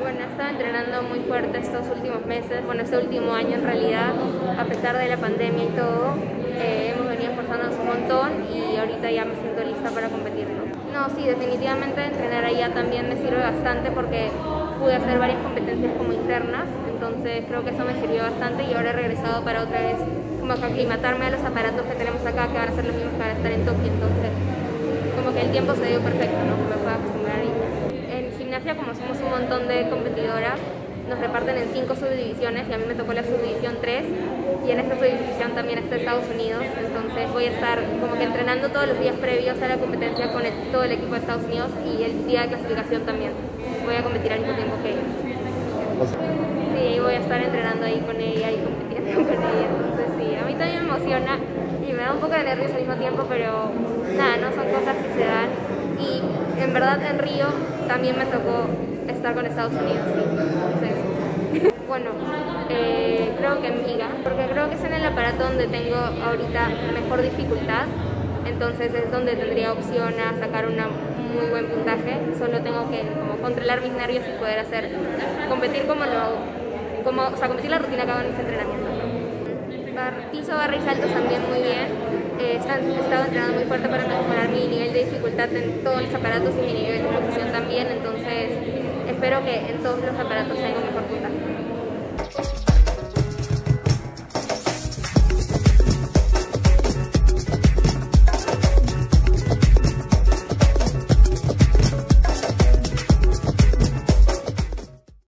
Bueno, he estado entrenando muy fuerte estos últimos meses, bueno, este último año en realidad, a pesar de la pandemia y todo, eh, hemos venido esforzándonos un montón y ahorita ya me siento lista para competir. ¿no? sí, definitivamente entrenar allá también me sirve bastante porque pude hacer varias competencias como internas, entonces creo que eso me sirvió bastante y ahora he regresado para otra vez como que aclimatarme a los aparatos que tenemos acá que van a ser los mismos para estar en Tokio, entonces como que el tiempo se dio perfecto, ¿no? me puedo acostumbrar gimnasia como somos un montón de competidoras, nos reparten en cinco subdivisiones y a mí me tocó la subdivisión 3 y en esta subdivisión también está Estados Unidos, entonces voy a estar como que entrenando todos los días previos a la competencia con todo el equipo de Estados Unidos y el día de clasificación también. Voy a competir al mismo tiempo que ellos. Sí, voy a estar entrenando ahí con ella y compitiendo con ella, entonces sí, a mí también me emociona y me da un poco de nervios al mismo tiempo, pero nada, no son cosas que se dan verdad en Río también me tocó estar con Estados Unidos, bueno, eh, creo que MIGA, porque creo que es en el aparato donde tengo ahorita mejor dificultad, entonces es donde tendría opción a sacar un muy buen puntaje, solo tengo que controlar mis nervios y poder hacer, competir como lo, como, o sea, competir la rutina que hago en este entrenamiento. Bar, piso, saltos también muy bien, he estado entrenando muy fuerte para mejorar mi nivel de dificultad en todos los aparatos y mi nivel de ejecución también, entonces espero que en todos los aparatos tenga mejor puntaje.